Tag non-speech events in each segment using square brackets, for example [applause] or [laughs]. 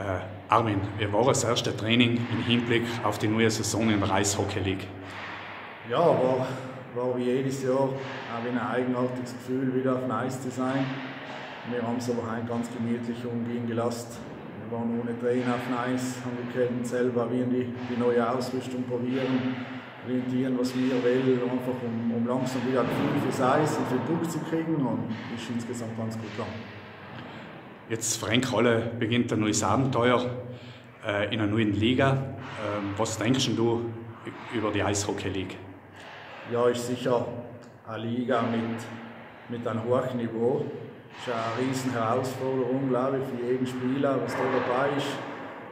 Äh, Armin, wie war das erste Training im Hinblick auf die neue Saison in der Eishockey League? Ja, war, war wie jedes Jahr auch ein eigenartiges Gefühl, wieder auf dem Eis zu sein. Wir haben es aber ganz gemütlich umgehen gelassen. Wir waren ohne Trainer auf dem Eis, haben wir selber wie die, die neue Ausrüstung probieren, orientieren, was wir wollen, einfach um, um langsam wieder ein Gefühl fürs Eis und für den Druck zu kriegen und ist insgesamt ganz gut gegangen. Jetzt Frank Rolle beginnt ein neues Abenteuer äh, in einer neuen Liga. Ähm, was denkst du über die Eishockey League? Ja, ist sicher eine Liga mit, mit einem hohen Niveau. Es ist eine riesen Herausforderung, glaube ich, für jeden Spieler, was da dabei ist.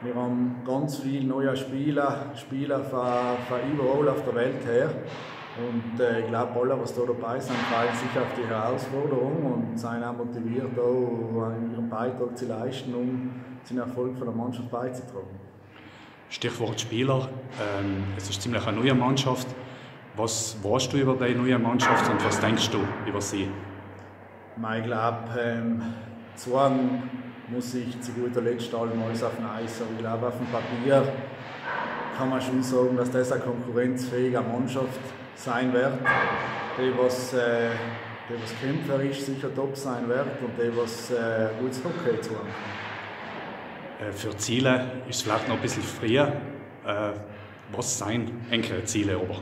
Wir haben ganz viele neue Spieler, Spieler von, von überall auf der Welt her. Und äh, ich glaube, alle, was da dabei sind, freuen sich auf die Herausforderung und sind auch motiviert, auch ihren Beitrag zu leisten, um den Erfolg von der Mannschaft beizutragen. Stichwort Spieler. Ähm, es ist ziemlich eine neue Mannschaft. Was weißt du über die neue Mannschaft und was denkst du über sie? Ich glaube, ähm, zwei muss ich zu guter Letzt allmals auf dem Eis. Aber ich glaube, auf dem Papier kann man schon sagen, dass das eine konkurrenzfähige Mannschaft sein wird, die was, äh, die was kämpferisch sicher top sein wird und die was äh, gutes Hockey zu haben äh, Für Ziele ist es vielleicht noch ein bisschen früher. Äh, was sind enkele Ziele aber?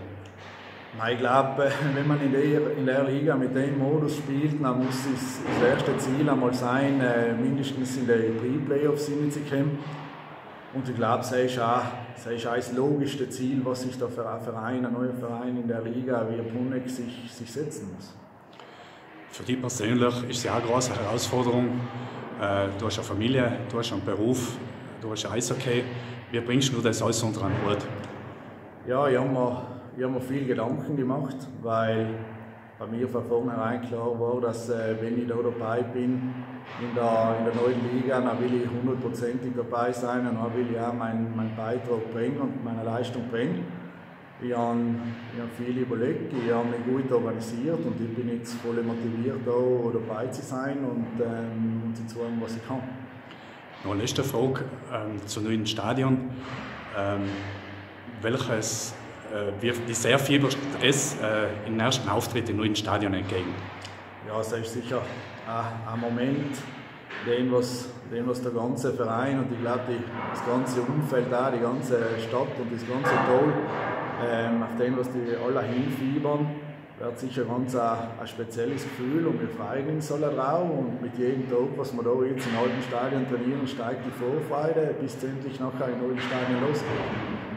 Ich glaube, [laughs] wenn man in der, in der Liga mit dem Modus spielt, dann muss das erste Ziel einmal sein, äh, mindestens in den Pre-Playoffs hineinzukommen. Und ich glaube, das ist auch das ist auch das logischste Ziel, was sich der Verein, ein neuer Verein in der Liga wie Punek sich, sich setzen muss. Für dich persönlich ist es ja eine große Herausforderung. Äh, du hast eine Familie, du hast einen Beruf, du hast Eishockey. Wie bringst du das alles unter einen Hut? Ja, ich habe mir, hab mir viel Gedanken gemacht, weil bei mir von vornherein klar war, dass äh, wenn ich da dabei bin in der, in der neuen Liga, dann will ich hundertprozentig dabei sein und dann will ich auch meinen mein Beitrag bringen und meine Leistung bringen. Ich habe, ich viel überlegt, ich habe mich gut organisiert und ich bin jetzt voll motiviert, da dabei zu sein und, ähm, zu tun, was ich kann. Noch eine letzte Frage ähm, zum neuen Stadion. Ähm, welches äh, wie, wie sehr fiebert es äh, im ersten Auftritt im neuen Stadion entgegen? Ja, es ist sicher ein, ein Moment, den was, den was der ganze Verein und ich glaube das ganze Umfeld da, die ganze Stadt und das ganze Toll, ähm, auf den was die alle hinfiebern, wird sicher ganz ein, ein spezielles Gefühl und wir freuen uns alle drauf und mit jedem Tag, was wir da jetzt im alten Stadion trainieren, steigt die Vorfreude, bis es endlich nachher im neuen Stadion losgeht.